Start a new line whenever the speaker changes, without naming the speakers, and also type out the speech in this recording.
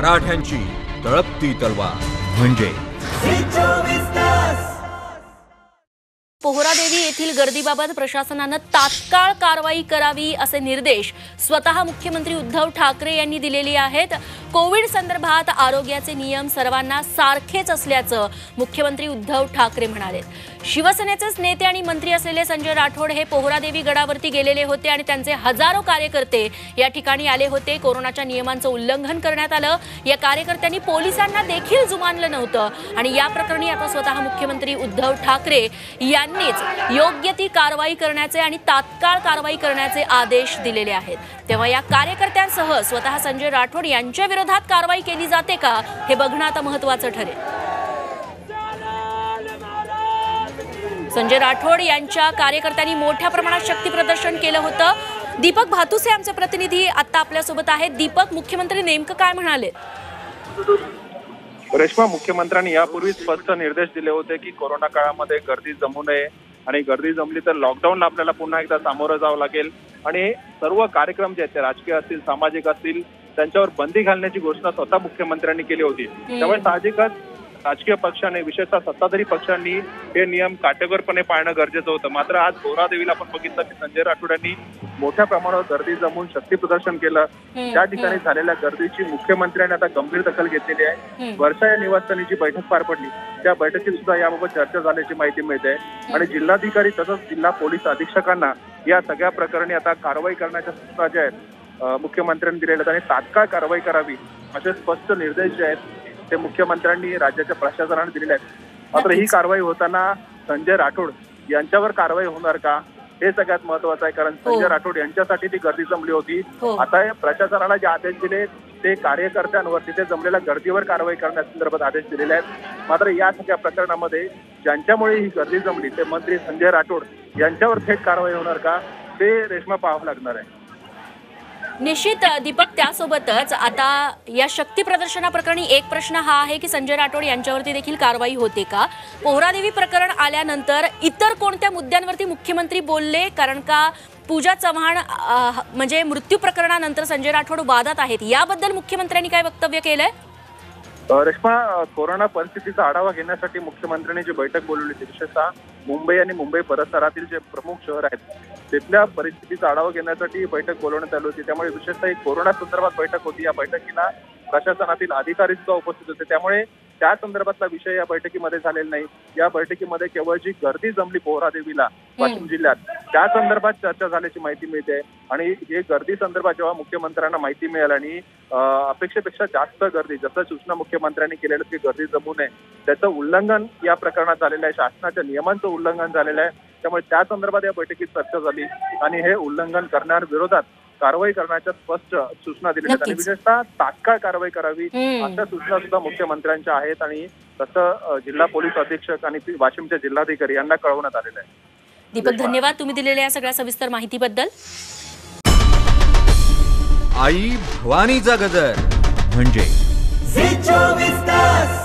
मराठ्यांची तळपती तलवार. म्हणजे
पोहरादेवी येथील गर्दीबाबत प्रशासनानं तात्काळ कारवाई करावी असे निर्देश स्वतः मुख्यमंत्री उद्धव ठाकरे यांनी दिलेले आहेत. कोविड संदर्भात आरोग्याचे नियम सर्वांना सारखेच असल्याचं मुख्यमंत्री उद्धव ठाकरे म्हणाले शिवसेनेचेच नेते आणि मंत्री असलेले संजय राठोड हे पोहरादेवी गडावरती गेलेले होते आणि त्यांचे हजारो कार्यकर्ते या ठिकाणी आले होते. कोरोनाच्या नियमांचं उल्लंघन करण्यात आलं. या कार्यकर्त्यांनी पोलिसांना देखील जुमानलं नव्हतं. आणि या प्रकरणी आता स्वतः मुख्यमंत्री उद्धव ठाकरे यांनीच योग्य ती कारवाई करण्याचे आणि तात्काळ कारवाई करण्याचे आदेश दिलेले आहेत. तेव्हा या कार्यकर्त्यांसह स्वतः संजय राठोड यांच्या विरोधात कारवाई केली जाते का हे बघणं आता महत्वाचं ठरेल. संजय राठोड यांच्या कार्यकर्त्यांनी मोठ्या प्रमाणात शक्ती प्रदर्शन केलं होतं. दीपक भातुसे आमचे प्रतिनिधी आता आपल्यासोबत आहेत. दीपक मुख्यमंत्री नेमकं काय म्हणाले?
रेश्मा मुख्यमंत्र्यांनी यापूर्वी स्पष्ट निर्देश दिले होते की कोरोना काळामध्ये गर्दी जमू नये आणि गर्दी जमली तर लॉकडाऊनला आपल्याला पुन्हा एकदा सामोरं जावं लागेल. आणि सर्व कार्यक्रम जे आहेत ते राजकीय असतील सामाजिक असतील त्यांच्यावर बंदी घालण्याची घोषणा स्वतः मुख्यमंत्र्यांनी केली होती. त्यामुळे साहजिकच राजकीय पक्षाने विशेषतः सत्ताधारी पक्षांनी हे नियम काटेकोरपणे पाळणं गरजेचं होतं. मात्र आज देवीला आपण बघितलं की संजय राठोड यांनी मोठ्या प्रमाणावर गर्दी जमून शक्ती प्रदर्शन केलं. त्या ठिकाणी झालेल्या गर्दीची मुख्यमंत्र्यांनी आता गंभीर दखल घेतलेली आहे. वर्षा या निवासस्थानी जी बैठक पार पडली त्या बैठकीत सुद्धा याबाबत चर्चा झाल्याची माहिती मिळते. आणि जिल्हाधिकारी तसंच जिल्हा पोलीस अधीक्षकांना या सगळ्या प्रकरणी आता कारवाई करण्याच्या सूचना ज्या आहेत मुख्यमंत्र्यांनी दिलेल्या आहेत आणि तात्काळ कारवाई करावी असे स्पष्ट निर्देश जे आहेत ते मुख्यमंत्र्यांनी राज्याच्या प्रशासनाने दिलेले आहेत. मात्र ही कारवाई होताना संजय राठोड यांच्यावर कारवाई होणार का? हे सगळ्यात महत्वाचं आहे कारण संजय
हो.
राठोड यांच्यासाठी ती गर्दी जमली होती
हो.
आता प्रशासनाला जे आदेश दिले ते कार्यकर्त्यांवर तिथे जमलेल्या गर्दीवर कारवाई करण्यासंदर्भात आदेश दिलेले आहेत मात्र या सगळ्या प्रकरणामध्ये ज्यांच्यामुळे ही गर्दी जमली ते मंत्री संजय राठोड यांच्यावर थेट कारवाई होणार का ते रेश्मा पाहावं लागणार आहे
निश्चित दीपक त्यासोबतच आता या शक्ती प्रदर्शनाप्रकरणी एक प्रश्न हा आहे की संजय राठोड यांच्यावरती देखील कारवाई होते का? पोहरादेवी प्रकरण आल्यानंतर इतर कोणत्या मुद्द्यांवरती मुख्यमंत्री बोलले? कारण का पूजा चव्हाण म्हणजे मृत्यू प्रकरणानंतर संजय राठोड वादात आहेत. याबद्दल मुख्यमंत्र्यांनी काय वक्तव्य केलंय?
रेश्मा कोरोना परिस्थितीचा आढावा घेण्यासाठी मुख्यमंत्र्यांनी जी बैठक बोलवली होती विशेषतः मुंबई आणि मुंबई परिसरातील जे प्रमुख शहर आहेत तिथल्या परिस्थितीचा आढावा घेण्यासाठी ही बैठक बोलवण्यात आली होती. त्यामुळे विशेषतः एक कोरोना संदर्भात बैठक होती. या बैठकीला प्रशासनातील अधिकारी सुद्धा उपस्थित होते. त्यामुळे त्या संदर्भातला विषय या बैठकीमध्ये झालेला नाही. या बैठकीमध्ये केवळ जी गर्दी जमली पोहरा देवीला वाशिम जिल्ह्यात त्या संदर्भात चर्चा झाल्याची माहिती मिळते. आणि हे गर्दी संदर्भात जेव्हा मुख्यमंत्र्यांना माहिती मिळाली आणि अपेक्षेपेक्षा जास्त गर्दी जसं सूचना मुख्यमंत्र्यांनी केलेलं की गर्दी जमू नये त्याचं उल्लंघन या प्रकरणात झालेलं आहे. शासनाच्या नियमांचं उल्लंघन झालेलं आहे. त्यामुळे त्या संदर्भात या बैठकीत चर्चा झाली आणि हे उल्लंघन करण्याविरोधात कारवाई करण्याच्या स्पष्ट सूचना दिल्या आहेत. आणि. विशेषतः तात्काळ कारवाई करावी. अशा सूचना सुद्धा मुख्यमंत्र्यांच्या आहेत आणि तसं जिल्हा पोलीस अधीक्षक आणि वाशिमचे जिल्हाधिकारी यांना कळवण्यात आलेलं आहे.
दीपक धन्यवाद तुम्ही दिलेल्या या सगळ्या सविस्तर माहितीबद्दल.
आई भवानीचा गजर. म्हणजे?
चोवीस तास.